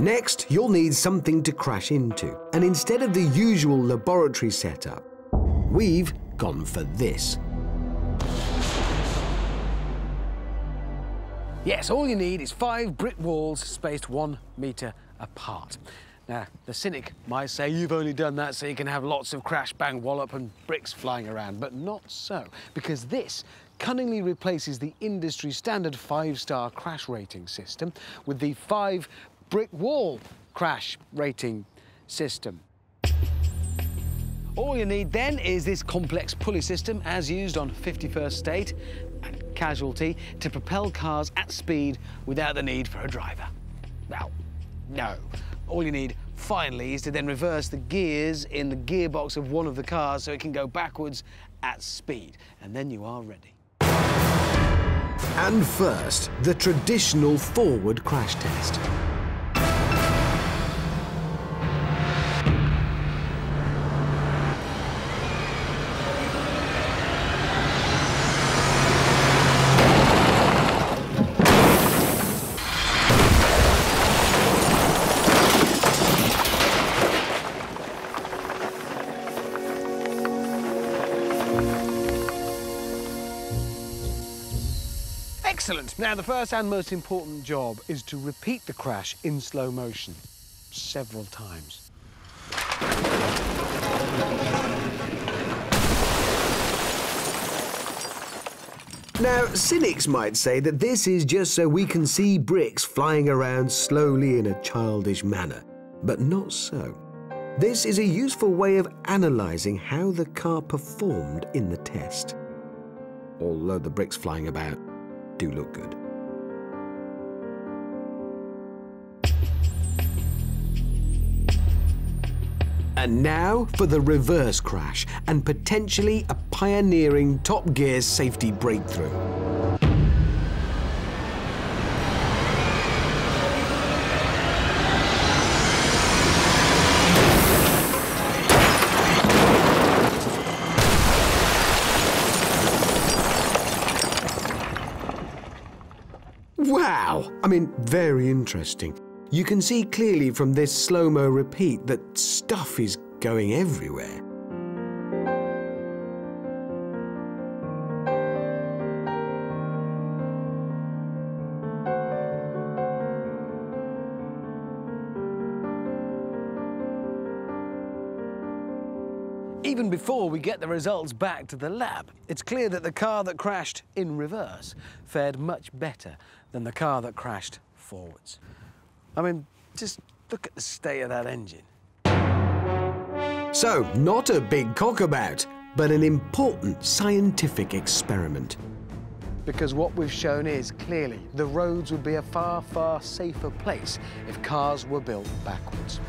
Next, you'll need something to crash into. And instead of the usual laboratory setup, we've gone for this. Yes, all you need is five brick walls spaced one metre apart. Now, the cynic might say you've only done that so you can have lots of crash, bang, wallop and bricks flying around, but not so, because this cunningly replaces the industry standard five-star crash rating system with the five brick wall crash rating system. All you need then is this complex pulley system as used on 51st State and Casualty to propel cars at speed without the need for a driver. Well, no. All you need, finally, is to then reverse the gears in the gearbox of one of the cars so it can go backwards at speed. And then you are ready. And first, the traditional forward crash test. Excellent. Now, the first and most important job is to repeat the crash in slow motion several times. Now, cynics might say that this is just so we can see bricks flying around slowly in a childish manner, but not so. This is a useful way of analysing how the car performed in the test. Although the bricks flying about do look good. And now for the reverse crash and potentially a pioneering Top Gear safety breakthrough. Wow! I mean, very interesting. You can see clearly from this slow-mo repeat that stuff is going everywhere. Even before we get the results back to the lab, it's clear that the car that crashed in reverse fared much better than the car that crashed forwards. I mean, just look at the state of that engine. So, not a big cockabout, but an important scientific experiment. Because what we've shown is, clearly, the roads would be a far, far safer place if cars were built backwards.